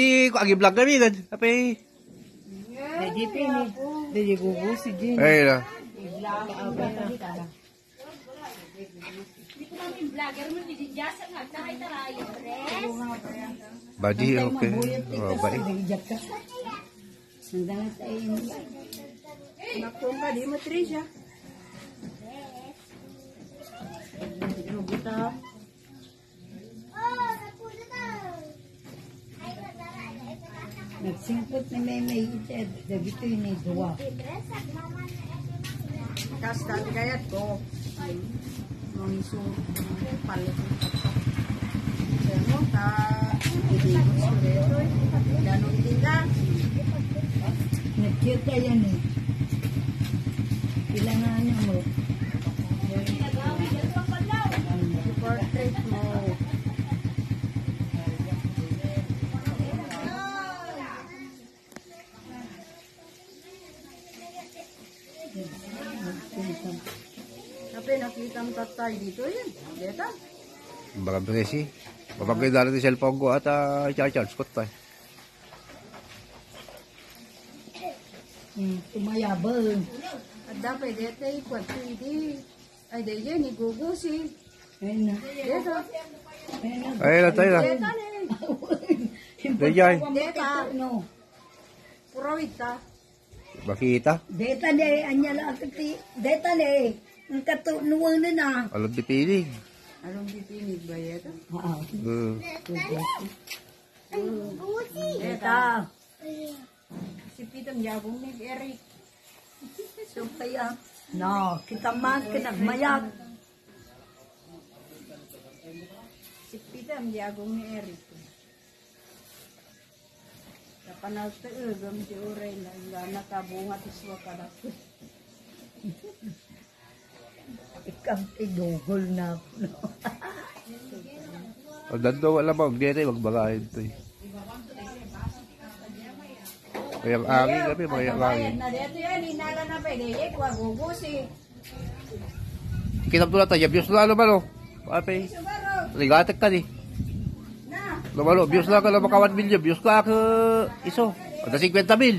Di ko agi vlog kami kan. Tapi Hindi pini. Hindi gugusi din. ay na. Badi okay. Oh, baik. Iyo. Nakong ka, di mo Trisha. Rubuta. Nagsingpot ni may may ited. Dagito yun ay duwa. Kas dati kayat ko. Mga iso. Palit ng kapak. Pero ta. Hindi ko sureto. Ganon din. Nag-cute ka yan eh. Kailangan mo. Tapi nakita mo tatay dito yun. Deta. Baka presi. Papagay dali ti cellphone ko at uh, charge ko tayo. Hmm, tumayabang. At dapat deta ikwat hindi. Ay, di yan, igugusi. Ayun na. Deta. Ayun na. Ay na tayo na. Deta na eh. Dayay. Deta. No. Purawita. Bakita. Deta na eh. Anya lang kati. Deta na eh. Ang katunuan na na. Alam di piling. Anong bipinig ba yata? Oo. Uh, Deta. Si Pitam Yabong ni Eric. So kaya, no, kita man kinagmayag. Si Pitam Yabong ni Eric. Kapanaw sa ugam si Uray na nga nakabunga tiswa ka na. Ikaw tigugol na ako. o dando wala mo. Gere magbagahin to eh. Angin kami, mayang angin. Ikwa gugusi. Kinam to na tayo. Views na ano ba no? Pape. Siguro, Ligatek ka ni. na. Lumalo, views na ka na maka 1 million. Views ka ka iso. Ada 50 mil.